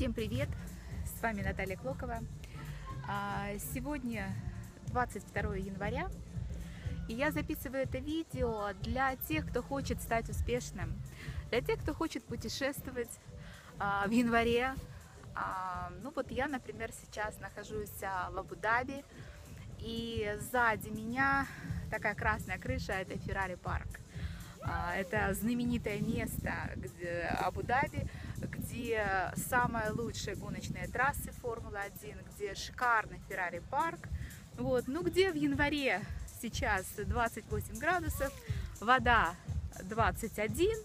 Всем привет! С вами Наталья Клокова. А, Сегодня 22 января, и я записываю это видео для тех, кто хочет стать успешным, для тех, кто хочет путешествовать а, в январе. А, Ну вот я, например, сейчас нахожусь в Абу-Даби, и сзади меня такая красная крыша, это Феррари парк. Это знаменитое место Абу-Даби, где самая лучшая гоночная трасса Формулы-1, где шикарный Феррари парк, вот, ну где в январе сейчас 28 градусов, вода 21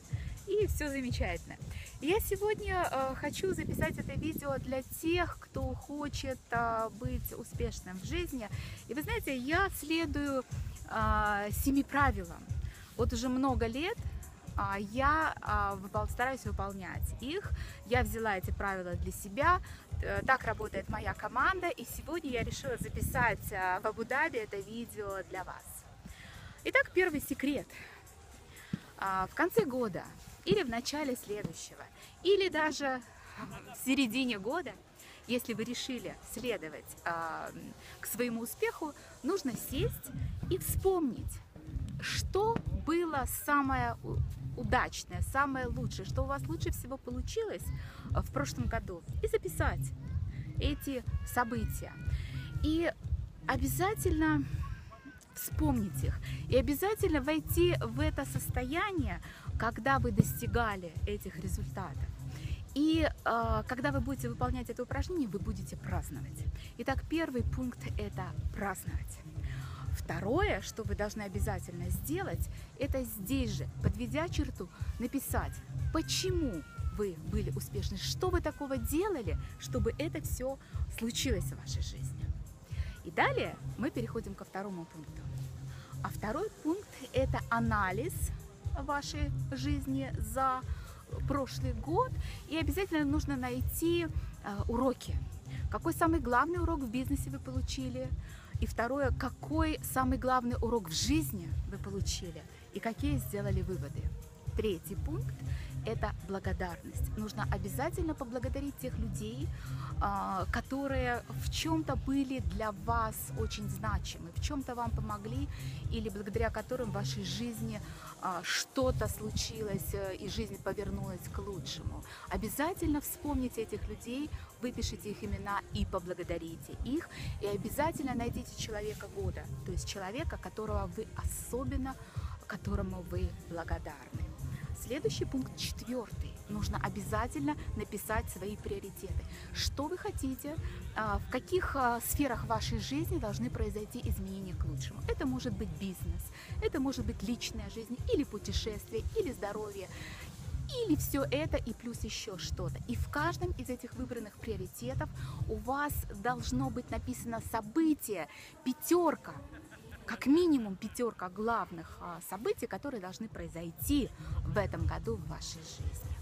и все замечательно. Я сегодня э, хочу записать это видео для тех, кто хочет э, быть успешным в жизни. И вы знаете, я следую э, семи правилам. Вот уже много лет я а, стараюсь выполнять их. Я взяла эти правила для себя. Э, так работает моя команда. И сегодня я решила записать а, в Абу-Даби это видео для вас. Итак, первый секрет. В конце года или в начале следующего, или даже в середине года, если вы решили следовать к своему успеху, нужно сесть и вспомнить, что было самое удачное, самое лучшее, что у вас лучше всего получилось э, в прошлом году, и записать эти события. И обязательно вспомнить их. И обязательно войти в это состояние, когда вы достигали этих результатов. И э, когда вы будете выполнять это упражнение, вы будете праздновать. Итак, первый пункт – это праздновать. Второе, что вы должны обязательно сделать, это здесь же, подведя черту, написать, почему вы были успешны, что вы такого делали, чтобы это все случилось в вашей жизни. И далее мы переходим ко второму пункту. А второй пункт – это анализ вашей жизни за прошлый год. И обязательно нужно найти э, уроки. Какой самый главный урок в бизнесе вы получили? И второе, какой самый главный урок в жизни вы получили и какие сделали выводы. Третий пункт – это благодарность. Нужно обязательно поблагодарить тех людей, а, которые в чем-то были для вас очень значимы, в чем-то вам помогли или благодаря которым в вашей жизни а, что-то случилось э, и жизнь повернулась к лучшему. Обязательно вспомните этих людей, выпишите их имена и поблагодарите их. И обязательно найдите человека года, то есть человека, которого вы особенно, которому вы благодарны. Следующий пункт, четвертый. Нужно обязательно написать свои приоритеты. Что вы хотите, а, в каких а, сферах вашей жизни должны произойти изменения к лучшему. Это может быть бизнес, это может быть личная жизнь, или путешествие, или здоровье, или все это и плюс еще что-то. И в каждом из этих выбранных приоритетов у вас должно быть написано событие, пятерка, как минимум пятерка главных а, событий, которые должны произойти в этом году в вашей жизни.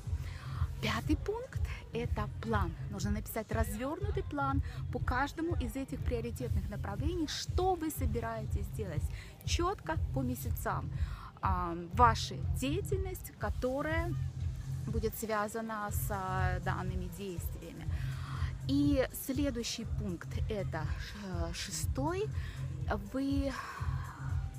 Пятый пункт – это план. Нужно написать развернутый план по каждому из этих приоритетных направлений, что вы собираетесь делать, четко по месяцам. А, ваша деятельность, которая будет связана с а, данными действиями. И следующий пункт – это э, шестой вы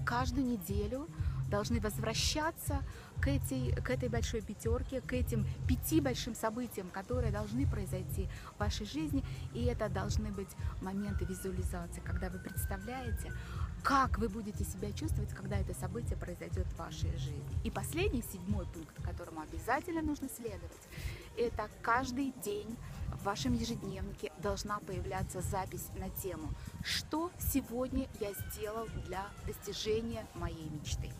каждую неделю должны возвращаться к этой, к этой большой пятерке, к этим пяти большим событиям, которые должны произойти в вашей жизни. И это должны быть моменты визуализации, когда вы представляете, как вы будете себя чувствовать, когда это событие произойдет в вашей жизни. И последний, седьмой пункт, которому обязательно нужно следовать, это каждый день в вашем ежедневнике должна появляться запись на тему, что сегодня я сделал для достижения моей мечты.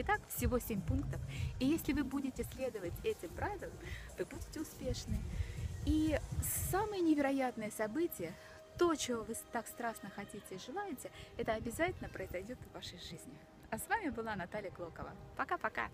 Итак, всего 7 пунктов. И если вы будете следовать этим правилам, вы будете успешны. И самое невероятное событие, то, чего вы так страстно хотите и желаете, это обязательно произойдет в вашей жизни. А с вами была Наталья Клокова. Пока-пока!